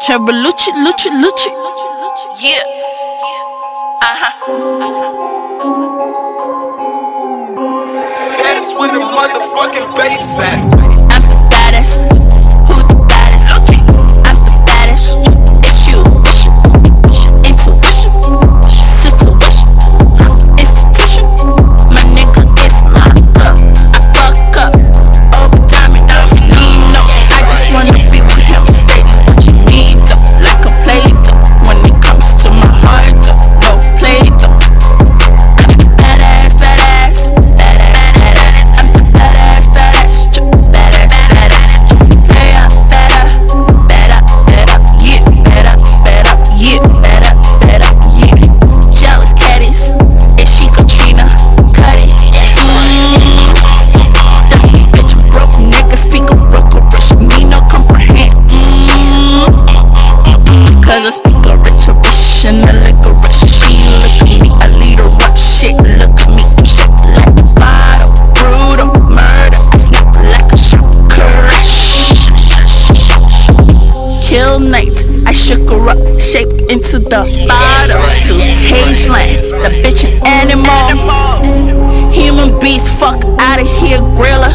Chevalucci, Lucci, Lucci. Yeah. Uh huh. That's where the motherfucking bass at. Shook shaped into the bottle. To cage land, the bitch an animal. Human beast, fuck out of here, grilla.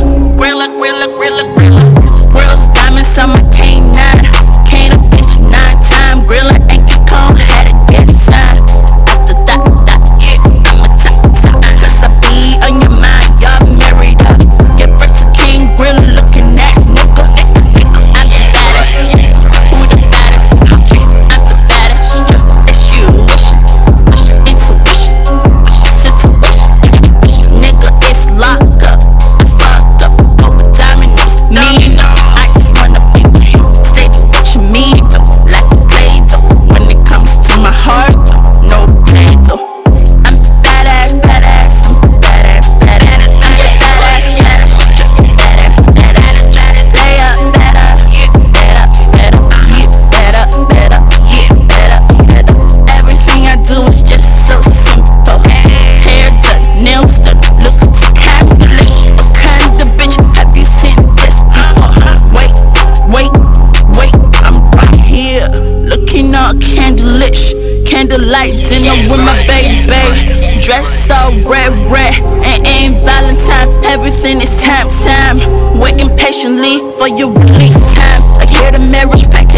All candleish. Candlelight dinner with my baby, dressed all red, red, and ain't Valentine. Everything is time, time. Waiting patiently for your release time. I hear the marriage package,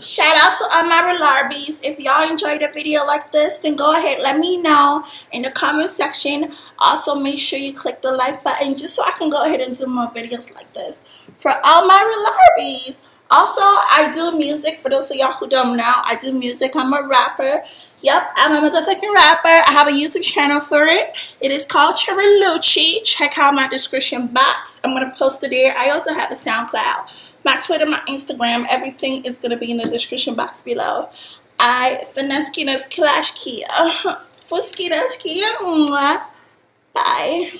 Shout out to all my Relarbies. If y'all enjoyed a video like this, then go ahead, let me know in the comment section. Also, make sure you click the like button just so I can go ahead and do more videos like this. For all my Relarbies. Also, I do music. For those of y'all who don't know, I do music. I'm a rapper. Yep, I'm a motherfucking rapper. I have a YouTube channel for it. It is called Cherry Lucci. Check out my description box. I'm going to post it there. I also have a SoundCloud. My Twitter, my Instagram, everything is going to be in the description box below. I Fineskinas Clash Kia. Fuskinas Kia. Bye.